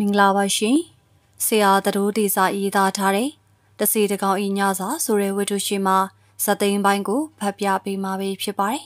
မင်္ဂလာပါရှင်ဆရာသတို့ဒေစာရေးသားထားတဲ့တစီတကောင်ဤညစာဆိုတဲ့ဝတ္ထုရှင်မှာဇသိန်းပိုင်းကိုဖတ်ပြပေးမှာဖြစ်ပါတယ်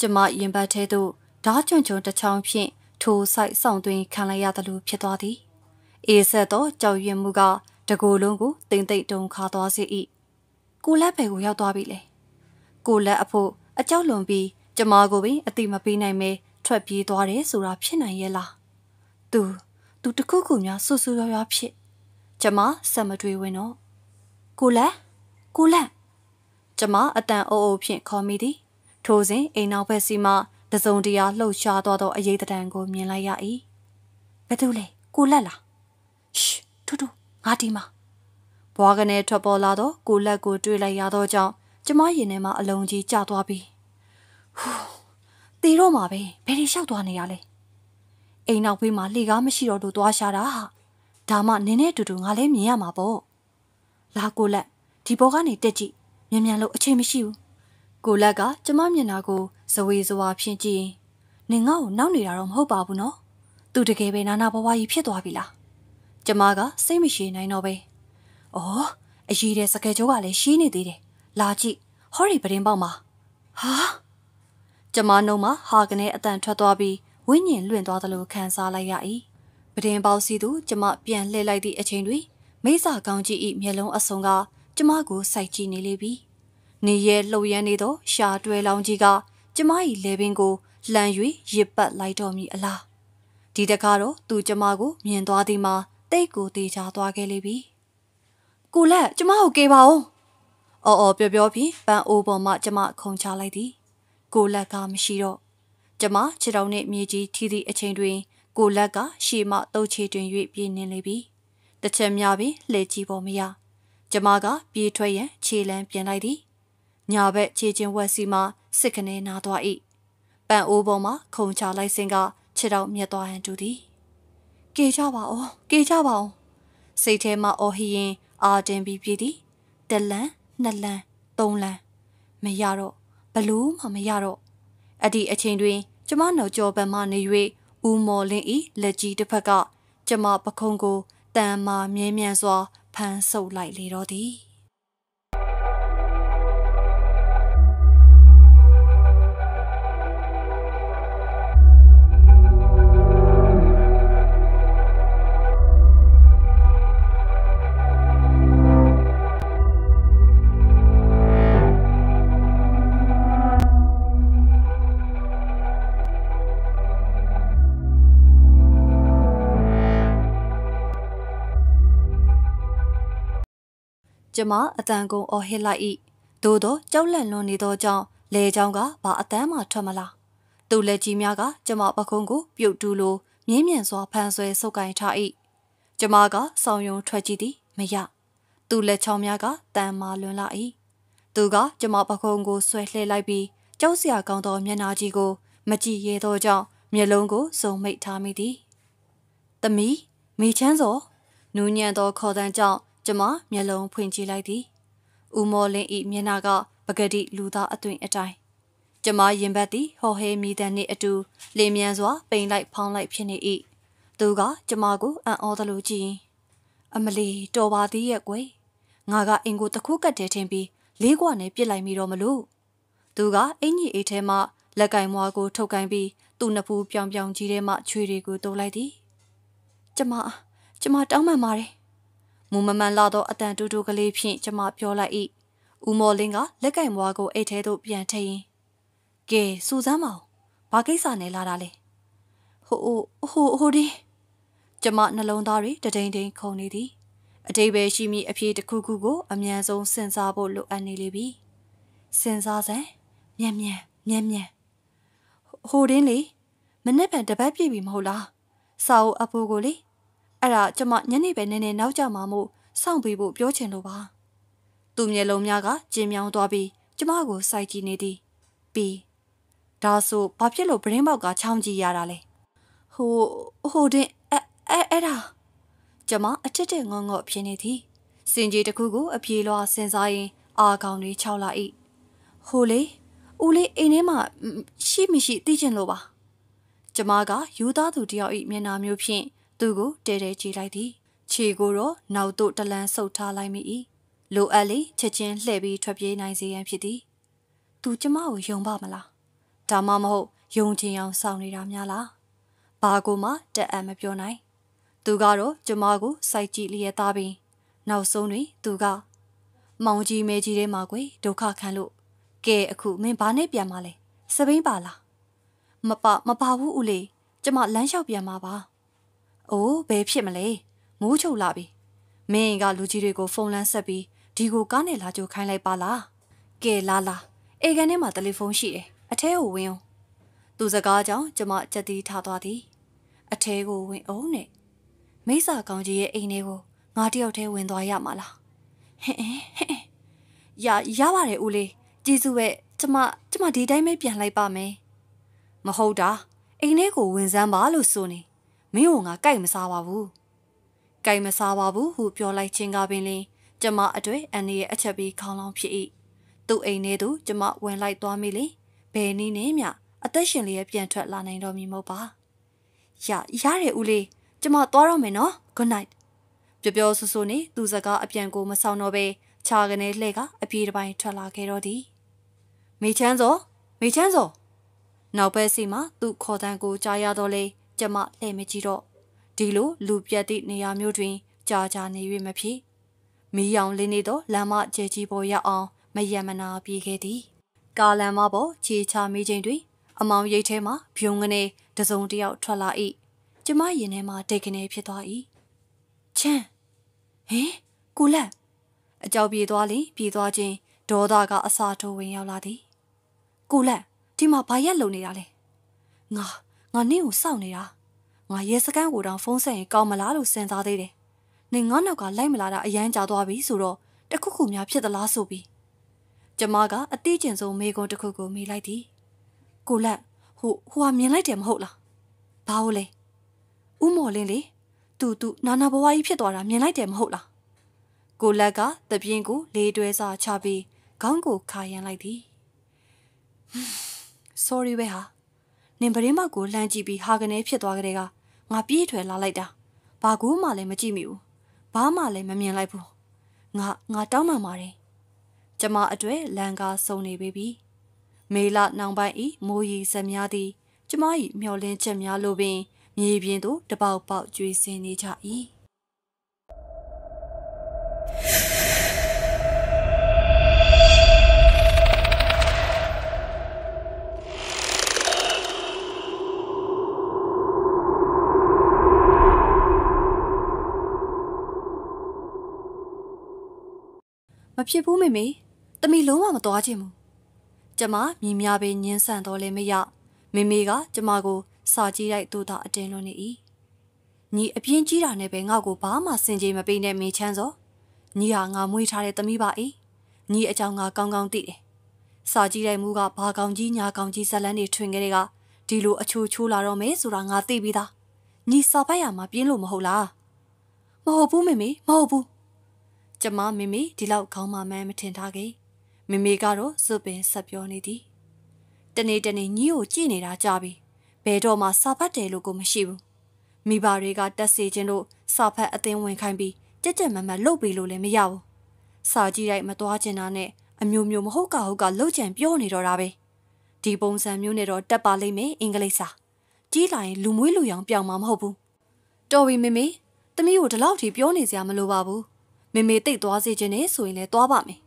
ကျမရင်ပတ်ထဲသို့ဓာချွန်ချွန်တစ်ချောင်းဖြင့် ထိုဆိုင်ဆောင်သွင်းခံလိုက်ရသလိုဖြစ်သွားသည်အေးဆက်သောကြောက်ရွံ့မှုကတကိုယ်လုံးကိုတိမ်တိမ်တုံခါသွားစေ၏ကိုလက်ဘယ်ကိုရောက်သွားပြီလဲကိုလက်အဖို့အကြောက်လွန်ပြီးကျမကိုပင်အတိမပေးနိုင်မဲထွက်ပြေးသွားတယ်ဆိုတာဖြစ်နိုင်ရဲ့လားသူသူတခုခုများဆူဆူရွားရွားဖြစ်ကျမဆက်မတွေးဝင်တော့ကိုလက်ကိုလက်ကျမအတန်အိုးအိုးဖြင့်ခေါ်မိသည်ထိုစဉ်အိမ်နောက်ဘက်စီမှ တစုံတရာလှုပ်ရှားသွားသောအရေးတံကိုမြင်လိုက်ရ၏ဘယ်သူလဲကိုလက်လားရှ်ထူထူငါဒီမှာဘွားကနေထွက်ပေါ်လာတော့ကိုလက်ကိုတွေးလိုက်ရသောကြောင့်ကျမရင်ထဲမှာအလုံးကြီးကျသွားပြီဟူးတေတော့မှာပဲဘယ်တွေလျှောက်သွားနေရလဲအိမ်နောက်ဘေးမှာလှေကားမရှိတော့လို့သွားရှာတာဟာဒါမှနင်းနဲ့တူတူငါလည်းမြင်ရမှာပေါ့လာကိုလက်ဒီဘောကနေတက်ကြည့်မြန်မြန်လို့အချိန်မရှိဘူးကိုလက်ကကျမမျက်နှာကို ဇဝေဇဝါဖြင့်ကြည့်ရင်နင်ငါ့ကိုနောက်နေတာတော့မဟုတ်ပါဘူးနော်သူတကယ်ပဲနာနာဘဝကြီးဖြစ်သွားပြီလားကျမကစိတ်မရှိနိုင်တော့ပဲအော်အရေးတဲ့စကယ်ကျိုးကလည်းရှင်းနေသေးတယ်လာကြည့်ဟောရီပရင်ပေါက်မှာဟာကျမနှုံမှာဟာကနေအတန်ထွက်သွားပြီးဝိညာဉ်လွင့်သွားသလိုခံစားလိုက်ရ၏ပရင်ပေါက်စီသူကျမပြန်လှည့်လိုက်သည့်အချိန်တွင်မိစာကောင်းကြီး၏မျက်လုံးအစုံကကျမကိုစိုက်ကြည့်နေလေပြီနေရဲလှုပ်ရမ်းနေသောရှာတွဲလောင်းကြီးက ကျမ၏လေပင်ကိုလှန်၍ရစ်ပတ်လိုက်တော်မူအလားဒီတခါတော့သူကျမကိုမြင်သွားသည်မှာတိတ်ကိုတေချာသွားခဲ့လေပြီကိုလက်ကျမကိုကေပါဦးအော်အော်ပြောပြောဖြင့်ပန်းအိုးပေါ်မှကျမခုံချလိုက်သည်ကိုလက်ကမရှိတော့ကျမခြေတော်နှင့်မြေကြီးထီသည့်အချိန်တွင် ကိုလက်ကရှေ့မှတုတ်ချေတွင်၍ပြေးနေလေပြီတစ်ချက်များပင်လှည့်ကြည့်ပေါ်မရကျမကပြေးထွက်ရန်ခြေလန်းပြင်လိုက်သည်ညာဘက်ခြေချင်းဝက်စီမှစစ်ကနေနာသွား၏ပန်အိုးပေါ်မှာခုံချလိုက်စင်ကခြေတော်မြက်သွားဟန်တူသည်ကေကြပါဦးကေကြပါဦးစိတ်ထဲမှာအော်ဟီရင်အာတင်ပြီးပြည်သည်တလန်နှစ်လန်သုံးလန်မရတော့ဘလို့မှမရတော့အဲ့ဒီအချိန်တွင် ကျမနှုတ်ကြောပံမှနေ၍ဦးမော်လင်းဤလက်ကြီးတစ်ဖက်ကကျမပခုံးကိုတန်မာမြဲမြန်းစွာဖမ်းဆုပ်လိုက်လေတော့သည် ကျမအတန်ကုန်အော်ဟစ်လိုက်၏သို့သောကြောက်လန့်လွန်နေသောကြောင့်လေချောင်းကဘာအတန်းမှထွက်မလာသူလက်ကြီးများကကျမပခုံးကိုပြုတ်တူလိုမြင်းမြန်စွာဖမ်းဆွဲဆုပ်ကင်ထား၏ကျမကဆောင်ယုံထွက်ကြည့်သည်မရသူလက်ချောင်းများကတန်မာလွန်လာ၏သူကကျမပခုံးကိုဆွဲလှည့်လိုက်ပြီးကြောက်စရာကောင်းသောမျက်နှာကြီးကို မကြည့်ရသောကြောင့်မျက်လုံးကိုစုံမိတ်ထားမိသည်။သမီးမိချမ်းစောနူးညံ့သောခေါ်တန်းကြောင့် ကျမမျက်လုံးဖွင့်ကြည့်လိုက်သည်ဦးမော်လင်းဤမျက်နှာကပကတိလူသားအသွင်အတိုင်းကျမရင်ဘတ်သည်ဟော်ဟဲမိတဲ့နှင့်အတူလေမြန်စွာပိန်လိုက်ဖောင်းလိုက်ဖြစ်နေ၏သူကကျမကိုအံ့ဩသလိုကြည့်အမလီတော်ပါသေးရဲ့ကွယ်ငါကအင်ကိုတခုကတ်တယ်ထင်ပြီးလေးကွာနဲ့ပြစ်လိုက်မိတော့မလို့သူကအင်ကြီးအိတ်ထဲမှလက်ကင်မွားကိုထုတ်ကင်ပြီးသူ့နှစ်ဖူးပြောင်ပြောင်ကြီးထဲမှချွေတွေကိုတိုးလိုက်သည်ကျမကျမတောင်းပန်ပါတယ် မူမမှန်လာသောအတန်တူတူကလေးဖြင့်ကျမပြောလိုက်၏ဦးမော်လင်းကလက်ကင်ဘွားကိုအိတ်ထဲသို့ပြန်ထည့်ရင်ကဲစူစမ်းမအောင်ဘာကိစ္စနဲ့လာတာလဲဟိုဟိုဟိုဒီကျမနှလုံးသားတွေတဒိန်ဒိန်ခုန်နေသည်အတိတ်ပဲရှိမိအဖြေတစ်ခုခုကို အမြန်ဆုံးစဉ်းစားဖို့လိုအပ်နေလေပြီစဉ်းစားစမ်းမြန်မြန်မြန်မြန်ဟိုတင်းလေမနေ့ကတပတ်ပြည့်ပြီမဟုတ်လားစာအုပ်အဖိုးကိုလေ အဲ့ဒါကျမညနေပဲနည်းနည်းနောက်ကျမှမို့စောင့်ပေးဖို့ပြောချင်လို့ပါသူ့မျက်လုံးများကကျင်းမြောင်းသွားပြီးကျမကိုစိုက်ကြည့်နေသည်ပြီးဒါဆိုဘာဖြစ်လို့ပရင်းပေါက်ကချောင်းကြည့်ရတာလဲဟဟိုဟိုတင်အဲအဲအဲ့ဒါကျမအထစ်တဲ့ငေါငေါဖြစ်နေသည်စင်ကြီးတစ်ခုကိုအပြေလွှာစဉ်းစားရင်အာကောင်တွေခြောက်လာ၏ဟိုလေဦးလေးအိမ်ထဲမှာရှိမရှိသိချင်လို့ပါကျမကယူသားသူတယောက်၏မျက်နှာမျိုးဖြင့် သူ့ကိုတဲတဲကြည့်လိုက်သည်ခြေကိုတော့နောက်သို့တလန်းဆုပ်ထားလိုက်မိ၏လိုအပ်လေချက်ချင်းလှည့်ပြီးထွက်ပြေးနိုင်စေရန်ဖြစ်သည်သူကျမကိုယုံပါမလားဒါမှမဟုတ်ယုံချင်အောင်စောင့်နေတာများလားဘာကိုမှတက်အံ့မပြောနိုင် သူကတော့ကျမကိုစိုက်ကြည့်လျက်သားပြီးနောက်ဆုံးတွင်သူကမောင်ကြီးမဲကြီးထဲမှာကွယ်ဒုက္ခခံလို့ကဲအခုမင်းဘာနဲ့ပြန်မလဲစပိန်ပါလားမပမပါဘူးဦးလေးကျမလမ်းလျှောက်ပြန်มาပါ အိုးဘယ်ဖြစ်မလဲမိုးချုပ်လာပြီမင်းကလူကြီးတွေကိုဖုန်းလန်းဆက်ပြီးဒီကိုကားနဲ့လာကြိုခိုင်းလိုက်ပါလားကဲလာလာအေကန်ထဲမှာတယ်လီဖုန်းရှိတယ်အထဲကိုဝင်အောင်သူစကားကြောင့်ကျမကြက်တီးထားသွားသည်အထဲကိုဝင်အောင်နဲ့မိစ္ဆာကောင်ကြီးရဲ့အိမ်ထဲကိုငါတယောက်တည်းဝင်သွားရမှာလားဟဲ့ဟဲ့ရရပါတယ်ဦးလေးကျေးဇူးပဲကျမကျမဒီတိုင်းပဲပြန်လိုက်ပါမယ်မဟုတ်တာအိမ်ထဲကိုဝင်စမ်းပါလို့ဆိုနေ မင်းကငါကြိုက်မစားပါဘူးကြိုက်မစားပါဘူးဟုပြောလိုက်ခြင်းကပင်လင်းကျမအတွေ့အန်ရဲ့အချက်ပြီးခေါင်းလောင်းဖြစ်၏သူ့အိမ်ထဲသို့ကျမဝင်လိုက်သွားမိလေဘယ်နည်းနဲ့မျှအသက်ရှင်လျက်ပြန်ထွက်လာနိုင်တော့မည်မဟုတ်ပါရရတယ်ဦးလေးကျမသွားတော့မယ်နော် good night ပြောပြောဆူဆူနေသူစကားအပြန်ကိုမဆောင်တော့ပဲခြာကနေလှဲ့ကအပြေးတစ်ပိုင်းထွက်လာခဲ့တော့သည်မိချမ်းစောမိချမ်းစောနောက်ဘက်စီမှာသူ့ခေါ်တန်းကိုကြားရတော့လေ ကျမလှဲ့မကြည့်တော့ဒီလိုလူပြတ်သည့်နေရာမျိုးတွင်ကြာကြာနေ၍မဖြစ်မီးရောင်လင်းနေသောလမ်းမကျဲကြီးပေါ်ရောက်အောင်မယံမနာပြေးခဲ့သည်ကာလန်မပေါ်ခြေချမိချိန်တွင်အမောင်ရိတ်ထဲမှဖြုံကနေတစုံတယောက်ထွက်လာ၏ကျမရင်ထဲမှာတိတ်ကနေဖြစ်သွား၏ချမ်းဟင်ကူလက်အကြောက်ပြေးသွားလေပြေးသွားခြင်းဒေါသကအစာထိုးဝင်ရောက်လာသည်ကူလက်ဒီမှာဘာရက်လုံနေတာလဲငါ ငါနင့်ကိုစောင့်နေတာငါရဲစကန်းကိုတောင်ဖုန်းဆက်ရင်ကောင်းမလားလို့စဉ်းစားသေးတယ်နေငါနောက်ကလိုက်မလာတာအရန်ကြာသွားပြီဆိုတော့တခုခုများဖြစ်သလားဆိုပြီးကျမကအတိကျင်ဆုံးမေကွန်တစ်ခုကိုမေးလိုက်သည်ကိုလက်ဟိုဟိုဟာမြင်လိုက်တယ်မဟုတ်လားဘာလို့လဲဥမော်လင်းလေတူတူနာနာဘဝကြီးဖြစ်သွားတာမြင်လိုက်တယ်မဟုတ်လားကိုလက်ကတပြင်းကိုလေးတွဲစာချပြီးခေါင်းကိုခါရမ်းလိုက်သည် sorry ပဲဟာ နင်ပရင်းမောက်ကိုလှမ်းကြည့်ပြီးဟာကနေဖြစ်သွားကြတဲ့ကငါပြေးထွယ်လာလိုက်တာဘာကူမှလည်းမကြည့်မိဘူးဘာမှလည်းမမြင်လိုက်ဘူးငါငါတောင်းပန်ပါတယ်ကျမအတွေ့လန်ကားစုံနေပြီမေလနောင်ပိုင်းဤမိုးရီစက်များသည်ကျမ၏မျောလင်းချက်များလိုပင်မြေပြင်သို့တပေါက်ပေါက်ကျွေးဆင်းနေကြ၏ မဖြစ်ဘူးမေမေတမီလုံးဝမသွားချင်ဘူးကျမမြင်များပင်ညင်းဆန်တော်လဲမရမေမေကကျမကို စာကြည့်လိုက်သူသာအတင်းလွန်နေ၏ညီအပြင်းကြီးတာနဲ့ပဲငါ့ကိုဘာမှစင်ကြေမပေးနဲ့မင်းချမ်းစောညီဟာငါမွေးထားတဲ့သမီးပါ၏ညီအကြောင်းငါကောင်းကောင်းသိတယ်စာကြည့်လိုက်မှုကဘာကောင်ကြီးညာကောင်ကြီးဇလန်းတွေထွင်ခဲ့တဲ့ကဒီလိုအချိုးချိုးလာတော့မယ်ဆိုတာငါသိပြီးသားညီစာပိုက်ရမှာပြင်းလို့မဟုတ်လားမဟုတ်ဘူးမေမေမဟုတ်ဘူး ကျမမေမေဒီလောက်ခေါင်းမမှန်းမထင်ထားခဲ့မေမေကတော့စွပင်ဆက်ပြောနေသည်တနေ့တနေ့ညီကိုကြည့်နေတာကြပြီဘယ်တော့မှစာဖတ်တယ်လို့ကိုမရှိဘူးမိဘတွေကတက်စီခြင်းလို့စာဖတ်အသင်းဝင်ခိုင်းပြီးကြက်ကြက်မမလှုပ်ပြီးလို့လည်းမရဘူးစာကြည့်လိုက်မသွားချင်တာနဲ့အမျိုးမျိုးမဟုတ်ကဟုတ်ကလှုပ်ကြံပြောနေတော့တာပဲဒီပုံစံမျိုးနဲ့တော့တက်ပါလိမ့်မယ်အင်္ဂလိပ်စာကြီးလာရင်လူမွေးလူရောင်ပြောင်းမှာမဟုတ်ဘူးတော်ပြီမေမေသမီးကိုဒီလောက်ထိပြောနေစရာမလိုပါဘူး မေမေတိတ်သွားစေခြင်းနဲ့ဆိုရင်လည်းသွားပါမယ်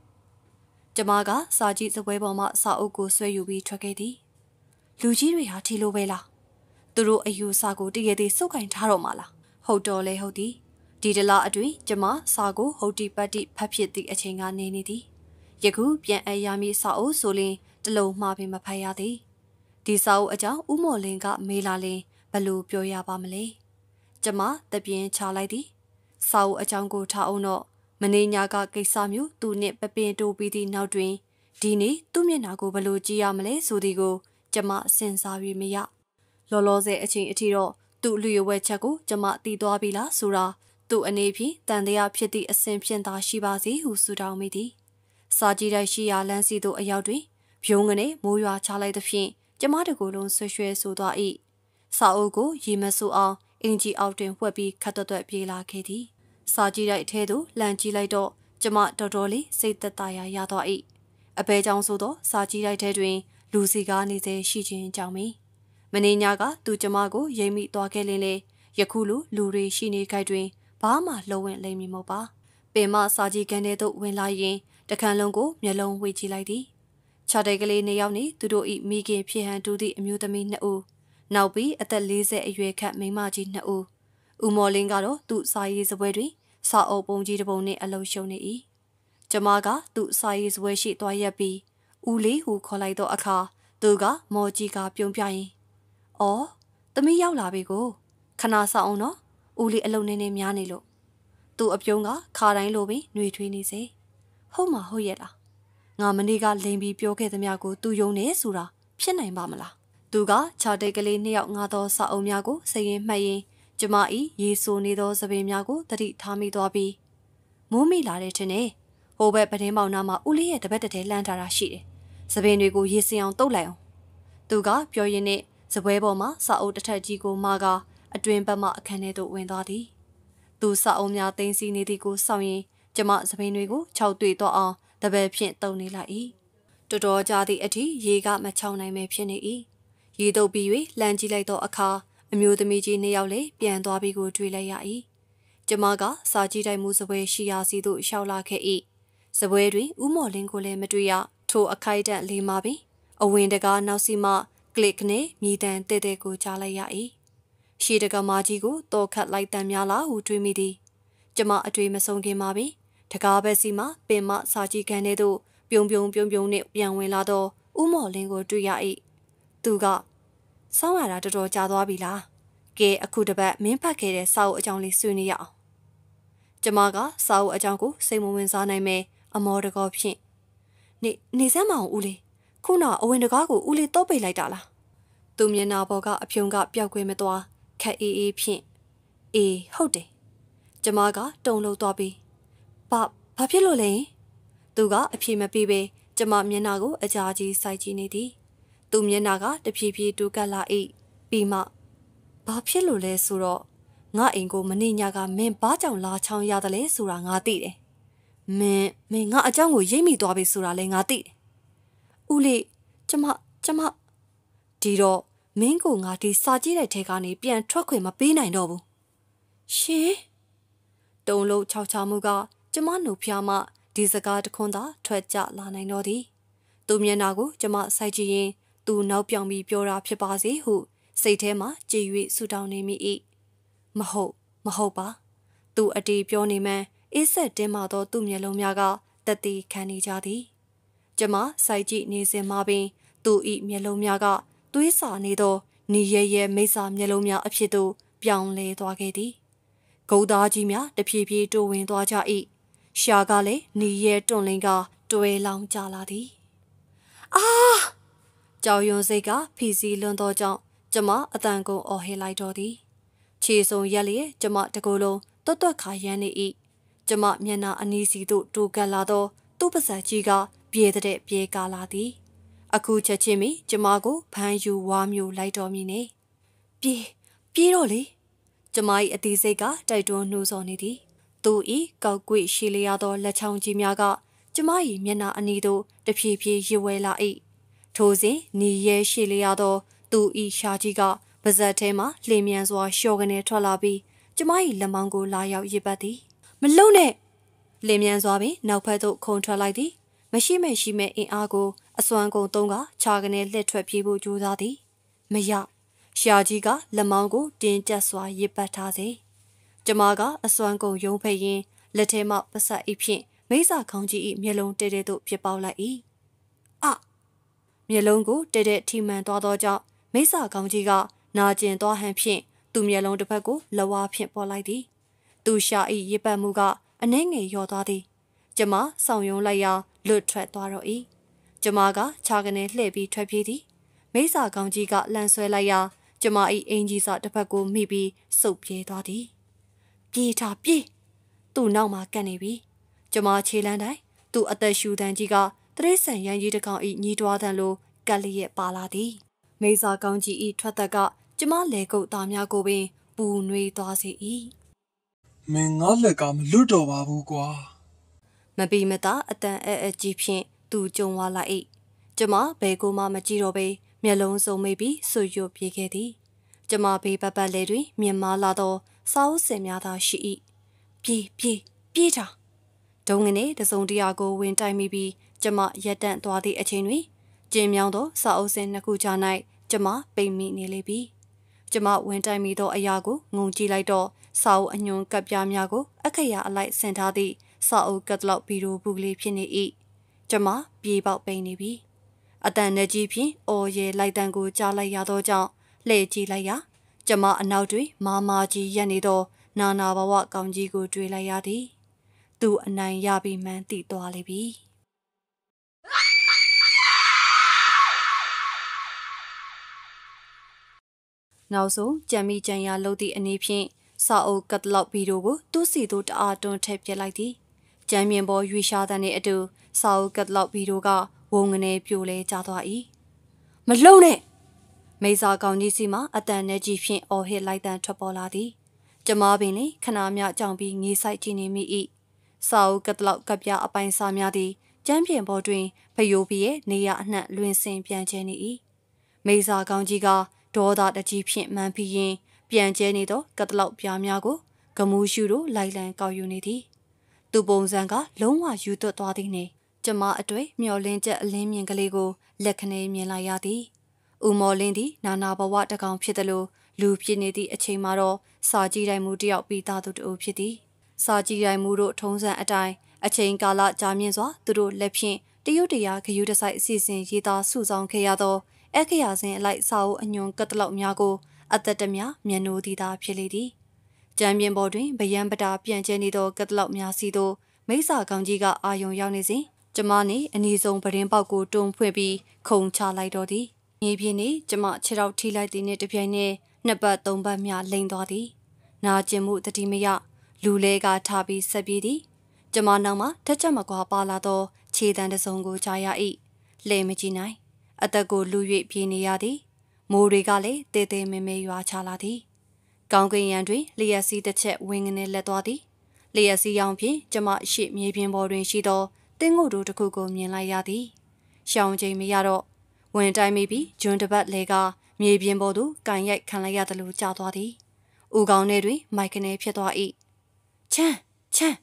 ကျမကစာကြည့်စပွဲပေါ်မှစာအုပ်ကိုဆွဲယူပြီးထွက်ခဲ့သည်လူကြီးတွေဟာထီလိုပဲလားသူတို့အယူစာကိုတကယ်တည်းစုပ်ကင်ထားတော့မှလားဟုတ်တော်လဲဟုတ်သည်ဒီတလားအတွင်းကျမစာကိုဟုတ်တီပတ်တိဖတ်ဖြစ်သည့်အချိန်ကနေနေသည်ယခုပြန်အပ်ရမည့်စာအုပ်ဆိုရင်တလုံးမှာပင်မဖတ်ရသည်ဒီစာအုပ်အကြောင်းဦးမော်လင်းကမေးလာလင်ဘလို့ပြောရပါမလဲကျမတပြင်းချလိုက်သည်စာအုပ်အကြောင်းကိုထားအောင်တော့ မနေညာကကိစ္စမျိုးသူနှင့်ပပင်တိုးပြီးသည့်နောက်တွင်ဒီနေ့သူ့မျက်နှာကိုဘယ်လိုကြည့်ရမလဲဆိုသည်ကို ကျမစဉ်းစား၍မရလောလောဆယ်အချိန်အထိတော့သူ့လူရဝဲချက်ကိုကျမတီးသွားပြီလားဆိုတာသူ့အနေဖြင့်တန်တရားဖြစ်သည့်အစဉ်ဖြင့်သာရှိပါစေဟုဆုတောင်းမိသည်စာကြည့်တိုက်ရှိရာလမ်းစီသို့အရောက်တွင်ဖြုံးကနေမိုးရွာချလိုက်သဖြင့်ကျမတကူလုံးဆွရွှဲဆိုသွား၏စာအုပ်ကိုရေမဆူအောင်အင်ဂျီအောက်တွင်ဝှက်ပြီးခတ်သွက်ပြေးလာခဲ့သည် စာကြည့်တိုက်ထဲသို့လန်ကြည့်လိုက်တော့ကျမတော်တော်လေးစိတ်သက်သာရာရသွား၏အဘဲကြောင့်ဆိုသောစာကြည့်တိုက်ထဲတွင် လူစီကားနေစေရှိခြင်းကြောင့်မင်းမင်းညာကသူကျမကိုရိပ်မိသွားခဲ့လင်းလေယခုလိုလူတွေရှိနေခိုက်တွင်ဘာမှလှုံ့ဝင့်လိမ့်မည်မဟုတ်ပါပင်မစာကြည့်ကန်ထဲသို့ဝင်လာရင်တခန့်လုံးကိုမျက်လုံးဝေကြည့်လိုက်သည်ခြားတဲ့ကလေးနှစ်ယောက်နှင့်သူတို့၏မိခင်ဖြစ်ဟန်တူသည့်အမျိုးသမီးနှစ်ဦးနောက်ပြီးအသက်40အရွယ်ခန့်မိန်းမကြီးနှစ်ဦးဦးမော်လင်းကတော့သူ့စာရေးစပွဲတွင် စာအုပ်ပုံကြီးတစ်ပုံနှင့်အလုံးရှုံနေ၏ကျမကသူ့စာရေးစပွဲရှိသွားရက်ပြီးဦးလေးဟုခေါ်လိုက်သောအခါသူကမော်ကြီးကပြုံးပြရင်။အော်သမီးရောက်လာပြီကိုခဏဆောင်အောင်နော်ဦးလေးအလုံးနေနေများနေလို့သူ့အပြုံးကခါတိုင်းလိုပင်နှွေထွေးနေစေဟုတ်မှာဟုတ်ရဲ့လားငါမနေ့ကလိန်ပြီးပြောခဲ့သမျှကိုသူယုံနေဆိုတာဖြစ်နိုင်ပါမလားသူကခြာတိတ်ကလေးနှစ်ယောက်ငါသောစာအုပ်များကိုစရင်မှတ်ရင် ကျမဤရေဆိုနေသောသပင်များကိုတတိထားမိသွားပြီးမိုးမိလာတဲ့ထင်နေဟိုဘက်ပတင်းပေါင်နာမှာဦးလေးရဲ့တပတ်တည်းလှမ်းထားတာရှိတယ်။သပင်တွေကိုရေစင်အောင်တုတ်လိုက်အောင်သူကပြောရင်းနဲ့စပွဲပေါ်မှာစာအုပ်တစ်ထပ်ကြီးကိုမာကအတွင်ဘက်မှအခန်းထဲသို့ဝင်သွားသည်သူစာအုပ်များသိမ်းဆည်းနေသည်ကိုစောင့်ရင်ကျမသပင်းတွေကိုခြောက်တွေ့တော့အောင်တပည့်ဖြင့်တုံနေလိုက်၏တော်တော်ကြာသည့်အထိရေကမချောင်နိုင်ပဲဖြစ်နေ၏ရေတုပ်ပြီး၍လှမ်းကြည့်လိုက်သောအခါ အမျိုးသမီးကြီးနှစ်ယောက်လည်းပြန်သွားပြီးကိုတွေ့လိုက်ရ၏ကျမကစာကြည့်တိုက်မှုစပွဲရှိရာစီသို့ရှောက်လာခဲ့၏စပွဲတွင်ဥမော်လင်းကိုလည်းမတွေ့ရထိုအခိုက်အတန့်လေးမှပင်အဝင်တကားနောက်စီမှကလစ်နဲ့မြည်တမ်းတဲ့တဲ့ကိုကြားလိုက်ရ၏ရှေးတကမာကြီးကိုတော်ခတ်လိုက်တန်များလားဟုတွေးမိသည်ကျမအတွေ့မဆုံးခင်မှာပင်တကားဘက်စီမှာပင်မစာကြီးခန်းထဲသို့ပြုံပြုံပြုံပြုံနဲ့ပြန်ဝင်လာတော့ဥမော်လင်းကိုတွေ့ရ၏သူက စောင်းရတာတော်တော်ကြာသွားပြီလားကဲအခုတပတ်မင်းဖတ်ခဲ့တဲ့စာအုပ်အကြောင်းလေးဆွေးနွေးရအောင်ကျမကစာအုပ်အကြောင်းကိုစိတ်မဝင်စားနိုင်မဲအမော်တကောဖြင့်နေနေစမ်းမအောင်ဦးလေးခုနအဝင်တကားကိုဦးလေးတော့ပိတ်လိုက်တာလားသူမျက်နာပေါ်ကအဖြုံကပျောက်ခွေမသွားခက်အေးအေးဖြင့်အေးဟုတ်တယ်ကျမကတုံလို့သွားပြီးဘာဘာဖြစ်လို့လဲသူကအဖြေမပေးပဲကျမမျက်နှာကိုအကြာကြီးစိုက်ကြည့်နေသည် သူမျက်နှာကတဖြည်းဖြည်းတူကတ်လာ၏ပြီးမှဘာဖြစ်လို့လဲဆိုတော့ငါအိမ်ကိုမနေ့ညကမင်းဘာကြောင့်လာချောင်းရတယ်လဲဆိုတာငါသိတယ်မင်းမင်းငါအကြောင်းကိုရိပ်မိသွားပြီဆိုတာလည်းငါသိတယ်ဦးလေးကျမကျမဒီတော့မင်းကိုငါဒီစာကြည့်တဲ့ထဲကနေပြန်ထွက်ခွင့်မပေးနိုင်တော့ဘူးရှင်တုံလို့ခြောက်ချမှုကကျမနှုတ်ဖျားမှဒီစကားတခွန်းသာထွက်ကြလာနိုင်တော့သည်သူမျက်နာကိုကျမစိုက်ကြည့်ရင် သူနောက်ပြောင်ပြီးပြောတာဖြစ်ပါစေဟုစိတ်ထဲမှာကြည်၍ဆူတောင်းနေမိ၏မဟုတ်မဟုတ်ပါသူအတီးပြောနေမှန်းအေးဆက်တင်းမာသောသူ့မျက်လုံးများကတတိခံနေကြသည်ကျမစိုက်ကြည့်နေစဉ်မှာပင်သူ၏မျက်လုံးများကသွေးစာနေသောနီရဲရဲမိစ္ဆာမျက်လုံးများအဖြစ်သို့ပြောင်းလဲသွားခဲ့သည်ဂုံသားကြီးများတဖြည်းဖြည်းတိုးဝင်သွားကြ၏ရှာကလည်းနီရဲတွန့်လင်းကတွဲလောင်ကြလာသည်အာ ကြောင်ယွန်စိတ်ကဖီစီလွန်သောကြောင့်ကျမအတန်ကုန်အော်ဟစ်လိုက်တော့သည်ခြေစုံရက်လျက်ကျမတကူလုံးတွတ်တွတ်ခါရမ်းနေ၏ကျမမျက်နှာအနီးစီသို့တိုးကပ်လာသောသူ့ပါဇက်ကြီးကပြေတဲ့ပြေကာလာသည်အခုချက်ချင်းမီကျမကိုဖမ်းယူဝါမျိုးလိုက်တော်မီနေပြေးပြေးတော့လေကျမ၏အသေးစိတ်ကတိုက်တွန်းနှိုးဆော်နေသည်သူဤကောက်ကွေ့ရှည်လျားသောလက်ချောင်းကြီးများကကျမ၏မျက်နှာအနီးသို့တဖြည်းဖြည်းရွဝဲလာ၏ ထိုစဉ်နီရဲရှည်လျားသော သူဤရှာကြီးကပါဇက်ထဲမှလှင်မြန်စွာလျှော်ကနေထွက်လာပြီးကျမ၏လက်မောင်းကိုလာရောက်ရစ်ပတ်သည်မလုံနဲ့လင်မြန်စွာပင်နောက်ဖက်သို့ခုန်ထွက်လိုက်သည်မရှိမဲ့ရှိမဲ့အင်အားကိုအစွမ်းကုန်သုံးကခြာကနေလှည့်ထွက်ပြေးဖို့ကြိုးစားသည်မရရှာကြီးကလက်မောင်းကိုတင်းကျပ်စွာရစ်ပတ်ထားစေကျမကအစွမ်းကုန်ယုံဖက်ရင်လက်ထဲမှပဆက်အိဖြင့်မိစ္ဆာခေါင်းကြီး၏မျက်လုံးတဲတဲသို့ပြစ်ပေါက်လိုက်၏အ မျက်လုံးကိုတဲတဲထိမှန်သွားသောကြောင့်မိစ္ဆာခေါင်းကြီးကနာကျင်သွားဟန်ဖြင့်သူ့မျက်လုံးတစ်ဖက်ကိုလဝါဖြင့်ပေါ်လိုက်သည်သူရှာ၏ရစ်ပတ်မှုကအနှဲငယ်လျော့သွားသည်ကျမဆောင်ယုံလိုက်ရာလွတ်ထွက်သွားတော့၏ကျမကခြာကနေလှည့်ပြီးထွက်ပြေးသည်မိစ္ဆာကောင်းကြီးကလန်ဆွဲလိုက်ရာကျမ၏အင်ကြီးစာတစ်ဖက်ကိုမိပြီးစုပ်ပြေးသွားသည်ပြေးတာပြေးသူ့နောက်မှာကပ်နေပြီကျမခြေလန်းတိုင်းသူ့အသက်ရှူတန်းကြီးက တရိษံရန်ကြီးတစ်ကောင်ဤညီးတွားတန်လိုကက်လျက်ပါလာသည်မေစာကောင်းကြီးဤထွက်သက်ကကျမလေကုတ်သားများကိုပင်ပူနွေးသွားစေ၏မင်းငါလက်ကမလွတ်တော့ပါဘူးကွာမပီမတာအတန်အဲအကြီးဖြင့်သူကြုံဝလာ၏ကျမဘယ်ကိုမှမကြည့်တော့ပေမျက်လုံးစုံမိပြီးဆွရွတ်ပြေးခဲ့သည်ကျမဘေးပတ်ပတ်လဲတွင်မြင်မာလာသောစာအုပ်စင်များသာရှိ၏ပြေးပြေးပြေးတာဒုံငနေတစုံတရာကိုဝင်တိုက်မိပြီး ကျမရက်တန့်သွားသည့်အချိန်တွင်ကျင်းမြောင်းသောစာအုပ်စင်နှစ်ခုကြား၌ကျမပိတ်မိနေလေပြီကျမဝင်တိုက်မိသောအရာကိုငုံကြည့်လိုက်တော့စာအုပ်အညွန်ကပ်ပြားများကိုအခရာအလိုက်ဆင်ထားသည့်စာအုပ်ကတ်လောက်ဗီဒီယိုဘူးကလေးဖြစ်နေ၏ကျမပြေပေါက်ပိန်နေပြီအတန်နဲ့ကြီးဖြင့်အော်ရဲလိုက်တန်ကိုကြားလိုက်ရသောကြောင့်လှည့်ကြည့်လိုက်ရာကျမအနောက်တွင်မာမာကြီးရက်နေသောနာနာဘဝကောင်းကြီးကိုတွေ့လိုက်ရသည်သူအနိုင်ရပြီးမှန်းသိသွားလေပြီ နောက်ဆုံးကြံမိကြံရလှုပ်သည့်အနေဖြင့်စာအုပ်ကတ်လောက်ဗီဒီယိုကိုသူ့စီသို့တအားတွန်းထည့်ပြလိုက်သည်ကြမ်းမြင်ပေါ်ရွေရှားတဲ့နဲ့အတူစာအုပ်ကတ်လောက်ဗီဒီယိုကဝုံငနေပြိုလဲကျသွား၏မလှုပ်နဲ့မိစာကောင်ကြီးစီမှာအတန်နဲ့ကြီးဖြင့်အော်ဟစ်လိုက်တန်ထွက်ပေါ်လာသည်ကျမပင်လေခဏမြကြောင်ပြီးငေးဆိုင်ကြည့်နေမိ၏စာအုပ်ကတ်လောက်ကပြအပိုင်စားများသည်ကျမ်းပြင်ပေါ်တွင်ဖယိုးပြီးရဲ့နေရအနှံ့လွင်စင်ပြန်ကျဲနေ၏မိစာကောင်ကြီးက ဒေါသတကြီးဖြင့်မှန်ပြီးရင်ပြန်ကျဲနေသောကတ်လောက်ပြားများကိုဂမူးရှုတို့လိုက်လံကောက်ယူနေသည်သူပုံစံကလုံးဝယူသွတ်သွားသည်နှင့်ကျမအတွေ့မျောလင်းချက်အလင်းမြင်ကလေးကိုလက်ခနဲမြင်လိုက်ရသည်။ဦးမော်လင်းသည်နာနာဘဝတကောင်ဖြစ်သလိုလူဖြစ်နေသည့်အချိန်မှာတော့စာကြည့်တိုင်းမူတယောက်ပြီးသားသူတူဖြစ်သည်။စာကြည့်တိုင်းမူတို့ထုံးစံအတိုင်းအချိန်ကာလကြာမြင့်စွာသူတို့လက်ဖြင့်တရုတ်တရားဂယုတစိုက်အစီအစဉ်ရေးသားစုဆောင်ခဲ့ရသော အခရာစဉ်အလိုက်စာအုပ်အညွန်ကတ်တလောက်များကိုအသက်တများမျက်နှိုးသည်သာဖြစ်လေသည်။ကြံပြင်ပေါ်တွင်ဗယံပတာပြန့်ကျဲနေသောကတ်တလောက်များစီသို့မိစ္ဆာကောင်ကြီးကအာယုံရောက်နေစဉ်ကျမနေအနီးဆုံးပရင်ပေါက်ကိုတွန်းဖွင့်ပြီးခုံချလိုက်တော့သည်မြေပြင်နေကျမခြေထောက်ထိလိုက်သည်နှင့်တပြိုင်နက်နှစ်ပတ်သုံးပတ်မြလိန်သွားသည်နာကျင်မှုတတိမယလူလဲကထားပြီးဆက်ပြေးသည်ကျမနောက်မှာတက်ချက်မကွာပါလာသောခြေတံတစုံကိုကြားရ၏လှဲမကြည့်နိုင် အသက်ကိုလူ၍ပြေးနေရသည်မိုးတွေကလည်းတဲတဲမဲမဲရွာချလာသည်ကောင်းကင်ရံတွင်လျက်စီးတစ်ချက်ဝင်းကနေလက်သွားသည်လျက်စီးရောင်ဖြင့်ကျမရှေ့မြေပြင်ပေါ်တွင်ရှိသောတင်းငုတ်တို့တစ်ခုကိုမြင်လိုက်ရသည်။ရှောင်းချိန်မရတော့ဝင်တိုင်းမိပြီးဂျွန်းတပတ်လဲကမြေပြင်ပေါ်သို့ကန်ရိုက်ခံလိုက်ရသလိုကြာသွားသည်။ဦးကောင်းထဲတွင် မိုက်ကနေဖြစ်သွား၏။ချမ်းချမ်း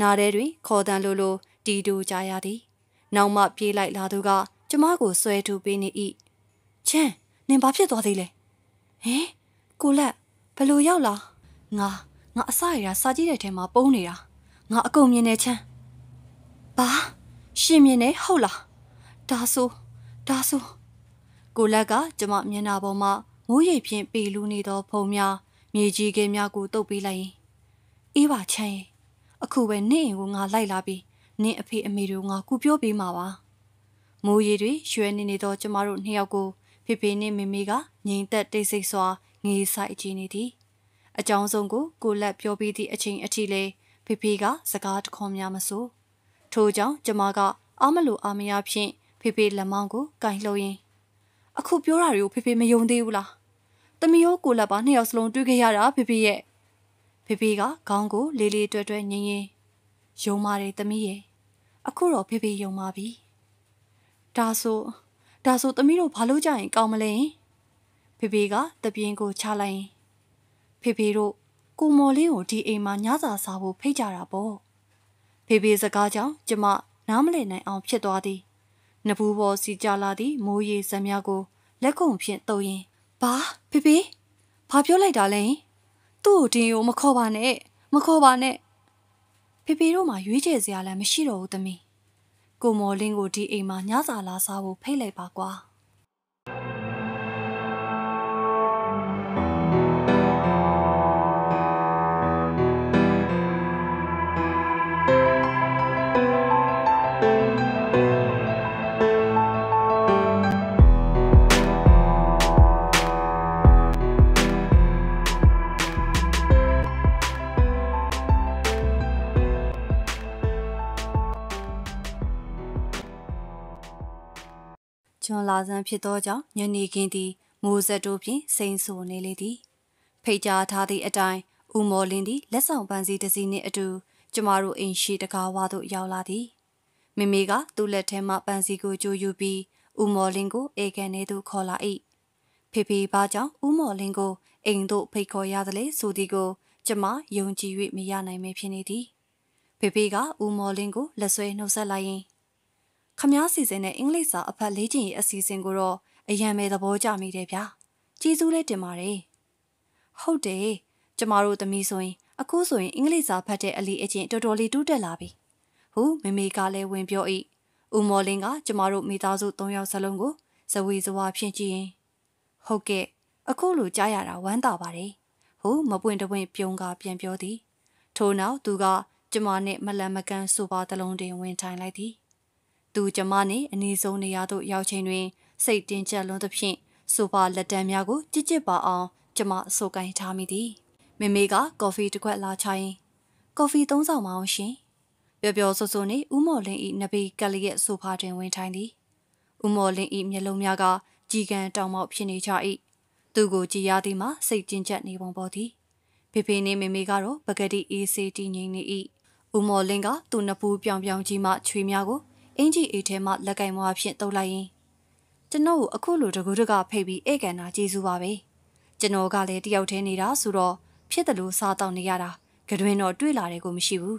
နားထဲတွင် ခေါ်တန်လိုလိုတီတူကြရသည်။နောက်မှပြေးလိုက်လာသူက ကျမကိုဆွဲထူပေးနေ၏။ချမ်းနင်ဘာဖြစ်သွားသေးလဲ။ဟင်ကိုလက်ဘလို့ရောက်လာငါငါအစရရာစာကြည့်တဲ့ထဲမှာပုံနေတာငါအကုန်မြင်နေချမ်းဘာရှင်မြင်နေဟုတ်လားဒါဆိုဒါဆိုကိုလက်ကကျမမျက်နှာပေါ်မှာမိုးရိပ်ဖြင့်ပေလူနေသောဖုံများမြေကြီးကဲများကိုတုပ်ပေးလိုက်ရင်အေးပါချမ်းရဲ့အခုပဲနင့်အိမ်ကိုငါလိုက်လာပြီးနင့်အဖေအမေတို့ငါကူပြောပေးမှာပါ မိုးရီတွေရွှဲနေနေသောကျမတို့နှစ်ယောက်ကိုဖေဖေနဲ့မေမေကငိမ်သက်တိတ်ဆိတ်စွာငေးဆိုင်ကြည့်နေသည်အကြောင်းဆုံးကိုကိုလက်ပြောပြီးသည့်အချိန်အထိလေဖေဖေကစကားတခွန်များမဆိုထို့ကြောင့်ကျမကအားမလို့အားမရဖြင့်ဖေဖေလက်မောင်းကိုကင်လှုပ်ရင်းအခုပြောတာတွေကိုဖေဖေမယုံသေးဘူးလားတမီရောကိုလက်ပါနှစ်ယောက်စလုံးတွေ့ခဲ့ရတာဖေဖေရဲ့ဖေဖေကခေါင်းကိုလေးလေးတွဲတွဲငင်းငင်းယုံပါတယ်တမီးရဲ့အခုတော့ဖေဖေယုံပါပြီ ဒါဆိုဒါဆိုတမီးတို့ဘာလို့ကြရင်ကောင်းမလဲဖေဖေကတပြင်းကိုချလိုက်ရင်ဖေဖေတို့ကိုမော်လေးကိုဒီအိမ်မှာညစာစားဖို့ဖိတ်ကြတာပေါ့ဖေဖေစကားကြောင့်ကျမနားမလည်နိုင်အောင်ဖြစ်သွားသည်နဘူးပေါ်စီကြလာသည့်မိုးရေစံများကိုလက်ကုံဖြင့်တုပ်ရင်ဘာဖေဖေဘာပြောလိုက်တာလဲသူ့ကိုတင်ကိုမခေါ်ပါနဲ့မခေါ်ပါနဲ့ဖေဖေတို့မှရွေးချယ်စရာလည်းမရှိတော့ဘူးသမီး ကိုမော်လင်းကိုဒီအိမ်မှာညစာလာစားဖို့ဖိတ်လိုက်ပါကွာ ကျွန်းလာစံဖြစ်သောကြောင့်ညနေခင်းသည်မိုးဆက်တို့ဖြင့်စိန်ဆူနေလေသည်ဖိတ်ကြားထားသည့်အတိုင်းဦးမော်လင်းသည်လက်ဆောင်ပန်းစီတစ်စီးနှင့်အတူကျမတို့အိမ်ရှိတကားဝါသို့ရောက်လာသည်မိမိကသူ့လက်ထဲမှပန်းစီကိုကြိုးယူပြီးဦးမော်လင်းကိုအေကန်ထဲသို့ခေါ်လာ၏ဖေဖေဘာကြောင့်ဦးမော်လင်းကိုအိမ်သို့ဖိတ်ခေါ်ရသလဲဆိုသည်ကို ကျမယုံကြည်၍မရနိုင်မဖြစ်နေသည်ဖေဖေကဦးမော်လင်းကိုလက်ဆွဲနှုတ်ဆက်လိုက်ရင် ခမားစီစဉ်တဲ့အင်္ဂလိပ်စာအဖတ်လေးချင်ရေးအစီအစဉ်ကိုတော့အယံမဲ့သဘောကျမိတယ်ဗျာကျေးဇူးလေးတင်ပါတယ်ဟုတ်တယ်ကျမတို့သမီးဆိုရင်အခုဆိုရင်အင်္ဂလိပ်စာဖတ်တဲ့အလီအကျင့်တော်တော်လေးတိုးတက်လာပြီဟုမေမေကလည်းဝင်ပြော၏ဦးမော်လင်းကကျမတို့မိသားစု၃ယောက်စလုံးကိုဇဝေဇဝါဖြင့်ကြည့်ရင်ဟုတ်ကဲ့အခုလိုကြားရတာဝမ်းသာပါတယ်ဟုမပွင့်တပွင့်ပြုံးကပြန်ပြောသည်ထို့နောက်သူကကျမနဲ့မလန်မကန်ဆိုပါတလုံးတင်ဝင်ထိုင်လိုက်သည် သူကျမနဲ့အနီးဆုံးနေရာသို့ရောက်ချိန်တွင် စိတ်တင်းကျပ်လွန်းသဖြင့်ဆိုဖာလက်တံများကိုကြစ်ကြစ်ပါအောင် ကျမအစိုးကိုင်းထားမိသည်မေမေကကော်ဖီတစ်ခွက်လာချရင်ကော်ဖီသုံးဆောင်မအောင်ရှင်ပျော်ပျော်ဆိုဆိုနေဦးမော်လင်းဤနဘေးကလျက်ဆိုဖာတွင်ဝင်ထိုင်သည်ဦးမော်လင်းဤမျက်လုံးများကကြည်ကန်တောင်ပေါက်ဖြစ်နေကြ၏သူကိုကြည်ရသည်မှာစိတ်ကျဉ်ကျပ်နေပုံပေါ်သည်ဖေဖေနှင့်မေမေကတော့ပကတိအေးစေးတည်ငြိမ်နေ၏ဦးမော်လင်းကသူ့နဖူးပြောင်ပြောင်ကြီးမှချွေများကို အင်ကြီးအေးထဲမှလက်ကင်မွားဖြင့်တုပ်လိုက်ရင်ကျွန်တော်ကိုအခုလိုတကူတကဖိတ်ပြီးဧကန်နာကျေးဇူးပါပဲကျွန်တော်ကလည်းတယောက်တည်းနေတာဆိုတော့ဖြစ်တယ်လို့စားတော့နေရတာကြွင်တော့တွေ့လာတယ်ကိုမရှိဘူး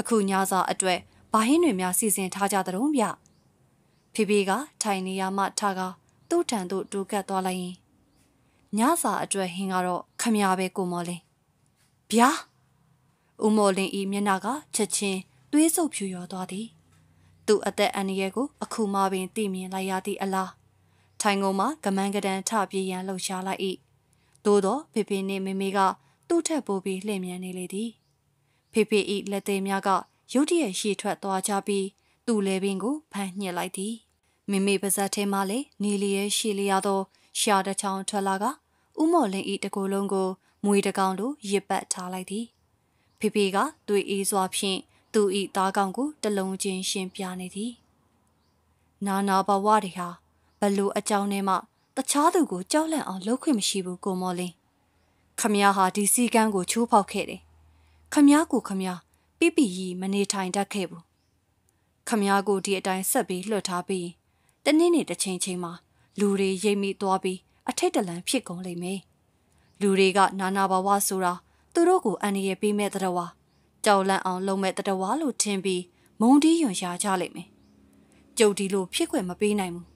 အခုညစာအတွက်ဘာဟင်းတွေများစီစဉ်ထားကြသတုံးဗျဖေဖေကထိုင်နေရမှထားကသူ့ထံသို့တူကတ်သွားလိုက်ရင်ညစာအတွက်ဟင်းကတော့ခမရပဲကိုမော်လင်းဗျာဦးမော်လင်းဤမျက်နှာကချက်ချင်းသွေးဆုပ်ဖြူရောသွားသည် သူ့အသက်အန္တရာယ်ကိုအခုမှပင်သိမြင်လိုက်ရသည့်အလားထိုင်ကုန်မှာကမန်းကဒန်ထပြေးရန်လှုပ်ရှားလိုက်၏သို့သောဖေဖေနှင့်မေမေကသူ့ထက်ပိုပြီးလှည့်မြန်နေလေသည်ဖေဖေ၏လက်သေးများကရုတ်တရက်ရှည်ထွက်သွားကြပြီးသူ့လဲပင်ကိုဖမ်းညှစ်လိုက်သည်မေမေပါဇက်ထဲမှလည်းနေလျက်ရှည်လျာသော ရှာတစ်ချောင်းထွက်လာကဥမော်လင်း၏တကိုယ်လုံးကိုမွေတကောင်လိုရစ်ပတ်ထားလိုက်သည်ဖေဖေကတွေ့အေးစွာဖြင့် သူ၏သားကောင်ကိုတလုံးချင်းရှင်းပြနေသည်နာနာဘဝတွေဟာဘလို့အကြောင်းနဲ့မှတခြားသူကိုကြောက်လန့်အောင်လုပ်ခွင့်မရှိဘူးကိုမော်လင်းခမည်းဟာဒီစီကန်းကိုချိုးဖောက်ခဲ့တယ်ခမည်းကိုခမည်းပြပြရီမနေထိုင်တတ်ခဲ့ဘူးခမည်းကိုဒီအတိုင်းဆက်ပြီးလွှတ်ထားပြီးတနေ့နေ့တစ်ချိန်ချိန်မှာလူတွေရိပ်မိသွားပြီးအထိတ်တလန့်ဖြစ်ကုန်လိမ့်မယ်လူတွေကနာနာဘဝဆိုတာသူတို့ကိုအန္တရာယ်ပေးမဲ့တရဝါ ကြောက်လန့်အောင်လုပ်မဲ့တရဝါလို့ထင်ပြီးမုံတီးယွန်ရှာကြလိမ့်မယ်ကျုပ်ဒီလိုဖြစ်ခွင့်မပေးနိုင်ဘူး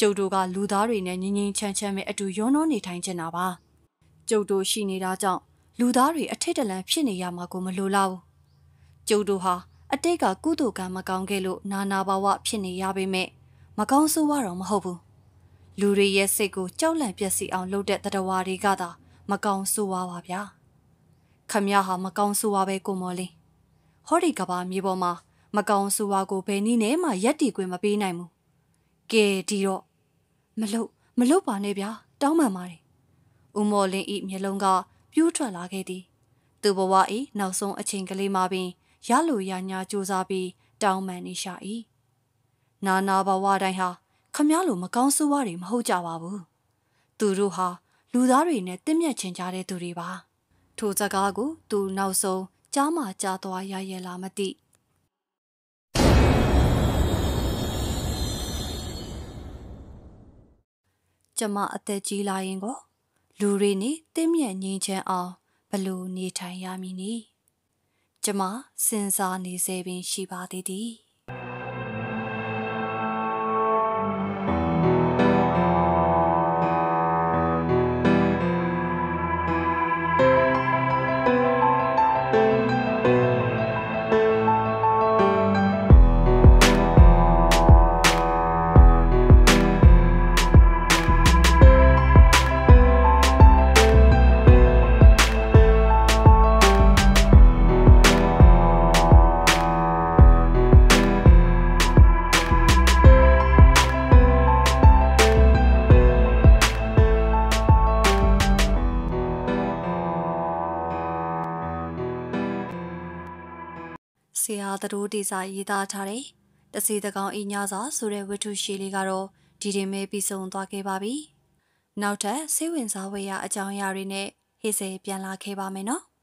ကျုပ်တို့ကလူသားတွေနဲ့ငင်းငင်းချမ်းချမ်းပဲအတူရောနှောနေထိုင်ချင်တာပါကျုပ်တို့ရှိနေတာကြောင့်လူသားတွေအထက်တလန်ဖြစ်နေရမှာကိုမလိုလားဘူးကျုပ်တို့ဟာအတိတ်ကကုသိုလ်ကံမကောင်းခဲ့လို့နာနာဘာဝဖြစ်နေရပေမဲ့မကောင်းဆိုးဝါတော့မဟုတ်ဘူးလူတွေရဲ့စိတ်ကိုကြောက်လန့်ပျက်စီးအောင်လုပ်တဲ့တတဝါတွေကသာမကောင်းဆိုးဝါပါဗျာ ခမရဟာမကောင်းဆိုးဝါပဲကိုမော်လေးဟောဒီကဘာမြေပေါ်မှာမကောင်းဆိုးဝါကိုဘယ်နည်းနဲ့မှရက်တီခွင့်မပေးနိုင်ဘူးကဲဒီတော့မလုတ်မလုတ်ပါနဲ့ဗျာတောင်းပန်ပါတယ်ဦးမော်လင်းဤမျက်လုံးကပြူးထွက်လာခဲ့သည်သူဘဝဤနောက်ဆုံးအချိန်ကလေးမှာပင်ရလိုရညာစူးစားပြီးတောင်းပန်နေရှာ၏နာနာဘဝတိုင်းဟာခမည်းလိုမကောင်းဆိုးဝါးတွေမဟုတ်ကြပါဘူးသူတို့ဟာလူသားတွေနဲ့တင့်မြတ်ချင်ကြတဲ့သူတွေပါ ထိုစကားကို သူနောက်ဆုံးကြားမှကြားသွားရရဲ့လားမသိကျမအသက်ကြီးလာရင်ကိုလူတွေနဲ့တင့်မြတ်ငြိမ်းချမ်းအောင်ဘလို့နေထိုင်ရမည်နည်းကျမစဉ်းစားနေစေပင်ရှိပါသေးသည် တို့ဒေစာရေးသားထားတဲ့တစီတကောင်အညစာဆိုတဲ့ဝတ္ထုရှည်လေးကတော့ဒီဒီတင်မဲပြီးဆုံးသွားခဲ့ပါပြီ။နောက်ထပ်စိတ်ဝင်စားဖွယ်ရာအကြောင်းအရာတွေနဲ့ဟေ့စေပြန်လာခဲ့ပါမယ်နော်။